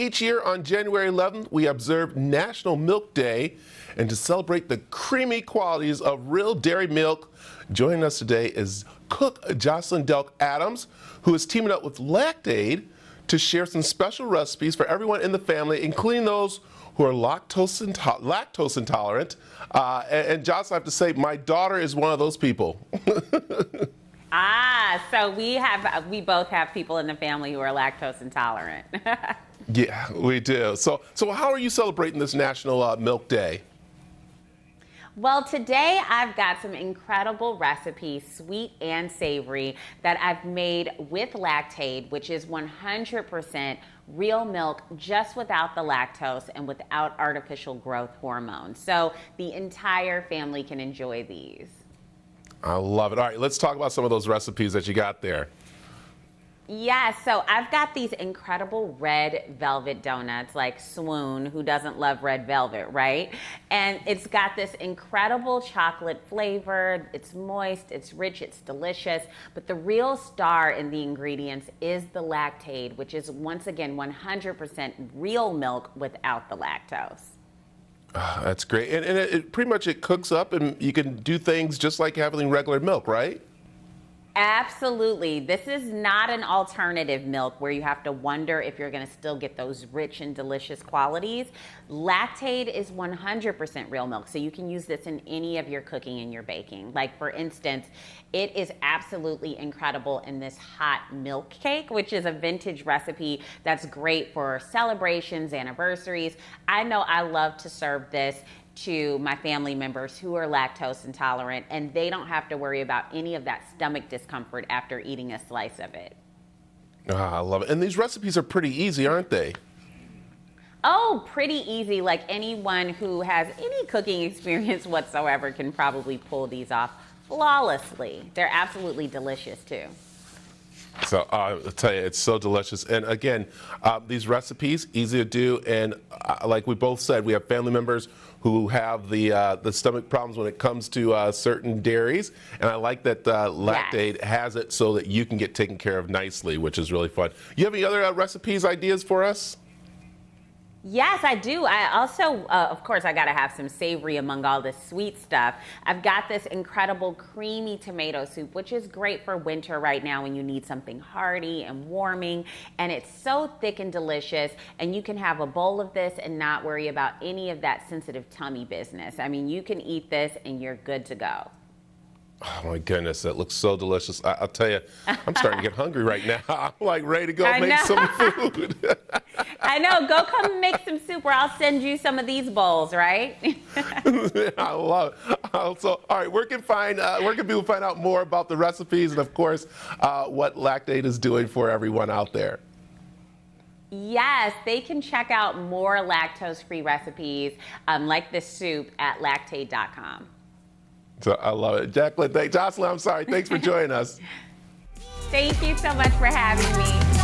each year on January 11th, we observe National Milk Day. And to celebrate the creamy qualities of real dairy milk, joining us today is cook Jocelyn Delk Adams, who is teaming up with Lactaid to share some special recipes for everyone in the family, including those who are lactose, into lactose intolerant. Uh, and, and Jocelyn, I have to say, my daughter is one of those people. ah, so we have we both have people in the family who are lactose intolerant. yeah, we do. So, so how are you celebrating this National uh, Milk Day? Well, today I've got some incredible recipes, sweet and savory, that I've made with Lactaid, which is 100% real milk just without the lactose and without artificial growth hormones. So the entire family can enjoy these. I love it. All right, let's talk about some of those recipes that you got there. Yeah, so I've got these incredible red velvet donuts, like Swoon, who doesn't love red velvet, right? And it's got this incredible chocolate flavor. It's moist, it's rich, it's delicious. But the real star in the ingredients is the Lactaid, which is once again 100% real milk without the lactose. Oh, that's great. And, and it, it pretty much it cooks up and you can do things just like having regular milk, right? Absolutely. This is not an alternative milk where you have to wonder if you're going to still get those rich and delicious qualities. Lactaid is 100% real milk, so you can use this in any of your cooking and your baking. Like, for instance, it is absolutely incredible in this hot milk cake, which is a vintage recipe that's great for celebrations, anniversaries. I know I love to serve this to my family members who are lactose intolerant, and they don't have to worry about any of that stomach discomfort after eating a slice of it. Oh, I love it. And these recipes are pretty easy, aren't they? Oh, pretty easy. Like anyone who has any cooking experience whatsoever can probably pull these off flawlessly. They're absolutely delicious too. So uh, I'll tell you, it's so delicious. And again, uh, these recipes, easy to do. And uh, like we both said, we have family members who have the uh, the stomach problems when it comes to uh, certain dairies. And I like that uh, Lactaid yes. has it so that you can get taken care of nicely, which is really fun. You have any other recipes, ideas for us? Yes, I do. I also, uh, of course, I got to have some savory among all this sweet stuff. I've got this incredible creamy tomato soup, which is great for winter right now when you need something hearty and warming. And it's so thick and delicious. And you can have a bowl of this and not worry about any of that sensitive tummy business. I mean, you can eat this and you're good to go. Oh my goodness, that looks so delicious. I, will tell you, I'm starting to get hungry right now. I'm like ready to go I make know. some food. I know. Go come make some soup or I'll send you some of these bowls, right? I love it. Also, all right, where can find uh, where can people find out more about the recipes and of course uh, what Lactaid is doing for everyone out there? Yes, they can check out more lactose-free recipes um, like this soup at lactaid.com. So I love it. Jacqueline, thank, Jocelyn, I'm sorry. Thanks for joining us. Thank you so much for having me.